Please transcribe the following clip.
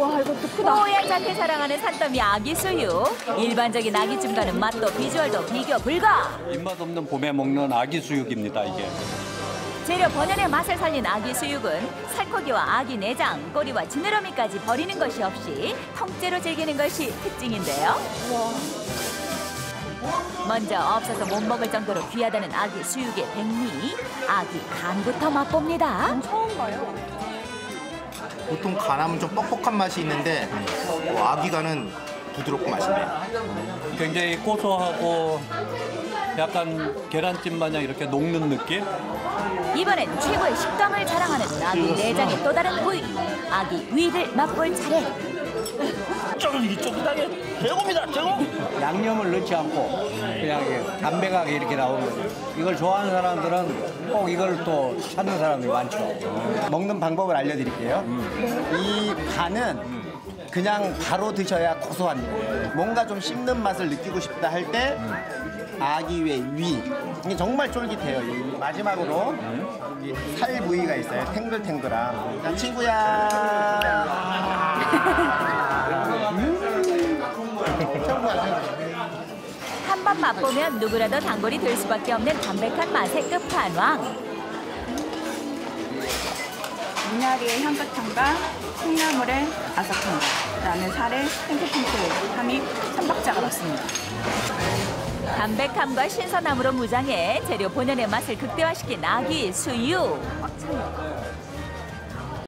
와 이것도 크다. 뽀얀 자태 사랑하는 산더미 아기 수육. 일반적인 아기찜과는 맛도 비주얼도 비교 불가. 입맛 없는 봄에 먹는 아기 수육입니다, 이게. 재료 본연의 맛을 살린 아기 수육은 살코기와 아기 내장, 꼬리와 지느러미까지 버리는 것이 없이 통째로 즐기는 것이 특징인데요. 먼저 없어서 못 먹을 정도로 귀하다는 아기 수육의 백미, 아기 간부터 맛봅니다. 처음 봐요. 보통 간하면 좀 뻑뻑한 맛이 있는데 어, 아기간은 부드럽고 맛있네요. 굉장히 고소하고 약간 계란찜 마냥 이렇게 녹는 느낌? 이번엔 최고의 식감을 자랑하는 아기 내장의 또 다른 부위, 아기 위를 맛볼 차례. 양념을 넣지 않고 그냥 담백하게 이렇게 나오면 이걸 좋아하는 사람들은 꼭 이걸 또 찾는 사람들이 많죠. 먹는 방법을 알려드릴게요. 이 간은 그냥 바로 드셔야 고소합니다. 뭔가 좀 씹는 맛을 느끼고 싶다 할 때 아기의 위 이게 정말 쫄깃해요. 이 마지막으로 살 부위가 있어요. 탱글탱글한. 자, 친구야. 한 번 맛보면 누구라도 단골이 될 수밖에 없는 담백한 맛의 끝판왕. 미나리의 향긋함과 콩나물의 아삭함과 그다음에 살의 탱글탱글함이 삼박자가 맞습니다. 담백함과 신선함으로 무장해 재료 본연의 맛을 극대화시킨 아기 수육.